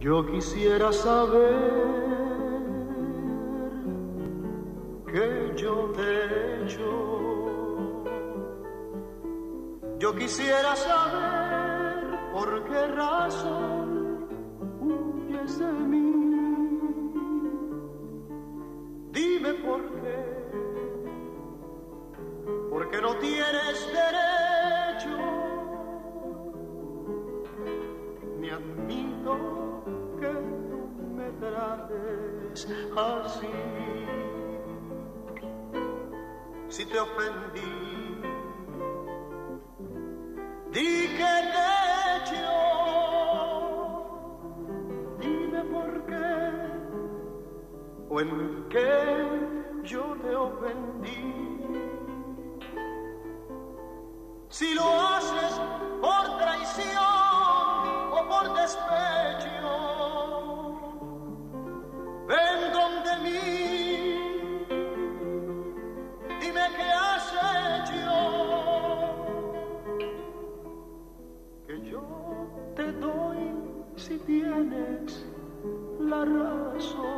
Yo quisiera saber que yo te he hecho. Yo quisiera saber por qué razón huyes de mí. Dime por qué. Porque no tienes derecho. Trates así. Si te ofendí, di que te he hecho. Dime por qué o en qué yo te ofendí. Si lo si tienes la razón.